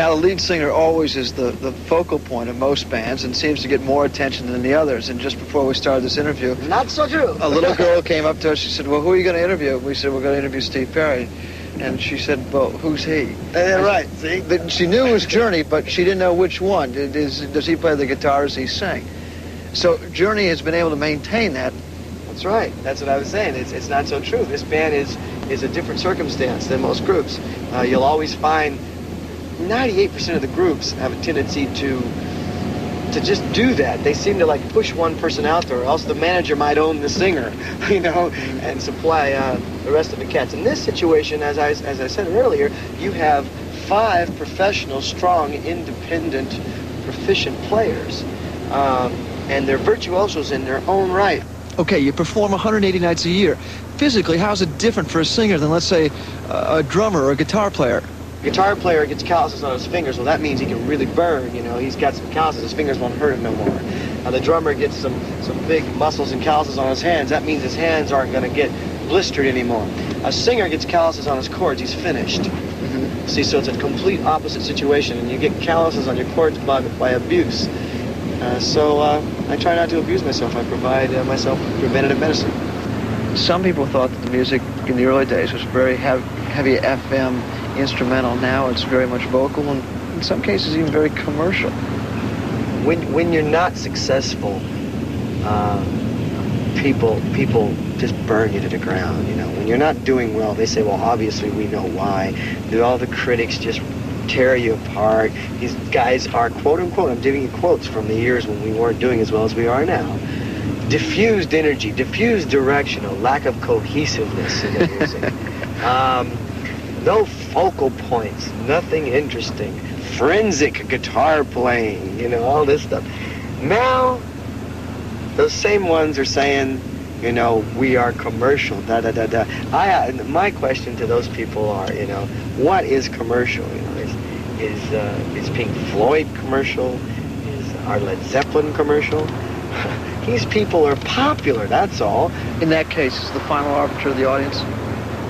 Now, the lead singer always is the, the focal point of most bands and seems to get more attention than the others. And just before we started this interview, Not so true. a little girl came up to us. She said, Well, who are you going to interview? We said, We're going to interview Steve Perry. And she said, Well, who's he? Yeah, right. See? She knew it was Journey, but she didn't know which one. Is, does he play the guitar? Does he sing? So Journey has been able to maintain that. That's right. That's what I was saying. It's, it's not so true. This band is is a different circumstance than most groups. Uh, you'll always find 98% of the groups have a tendency to to just do that. They seem to like push one person out there, or else the manager might own the singer, you know, and supply uh, the rest of the cats. In this situation, as I as I said earlier, you have five professional, strong, independent, proficient players, um, and they're virtuosos in their own right. Okay, you perform 180 nights a year. Physically, how's it different for a singer than, let's say, a a drummer or a guitar player? Guitar player gets calluses on his fingers, well, that means he can really burn. You know, he's got some calluses, his fingers won't hurt him no more. The drummer gets some, some big muscles and calluses on his hands. That means his hands aren't going to get blistered anymore. A singer gets calluses on his cords, he's finished. See, so it's a complete opposite situation, and you get calluses on your cords by, by abuse. Uh, so uh, I try not to abuse myself. I provide uh, myself preventative medicine. Some people thought that the music in the early days was very heavy, heavy FM instrumental. Now it's very much vocal and in some cases even very commercial. when when you're not successful, uh, people people just burn you to the ground. You know, when you're not doing well, they say, well, obviously we know why. Do all the critics just tear you apart? These guys are quote unquote. I'm giving you quotes from the years when we weren't doing as well as we are now. Diffused energy, diffused direction, a lack of cohesiveness in the music. um, no focal points, nothing interesting. Forensic guitar playing, you know, all this stuff. Now, those same ones are saying, you know, we are commercial, da da da da. I, my question to those people are, you know, what is commercial? You know, is is uh, is Pink Floyd commercial? Is our Led Zeppelin commercial? These people are popular. That's all. In that case, is the final arbiter of the audience.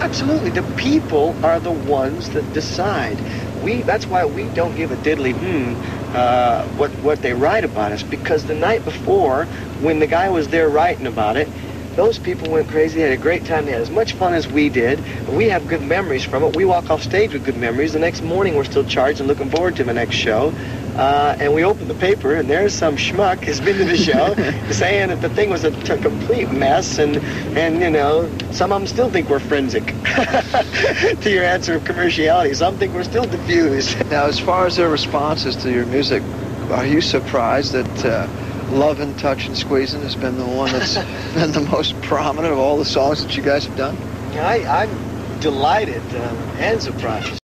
Absolutely. The people are the ones that decide. We that's why we don't give a diddly hmm uh, what what they write about us because the night before when the guy was there writing about it those people went crazy they had a great time they had as much fun as we did we have good memories from it we walk off stage with good memories the next morning we're still charged and looking forward to the next show uh, and we open the paper and there's some schmuck has been to the show saying that the thing was a, t- complete mess and and you know some of them still think we're forensic. To your answer of commerciality some think we're still diffused. Now, as far as their responses to your music, are you surprised that uh, Lovin' Touchin' Squeezin' has been the one that's been the most prominent of all the songs that you guys have done? I, I'm delighted uh, and surprised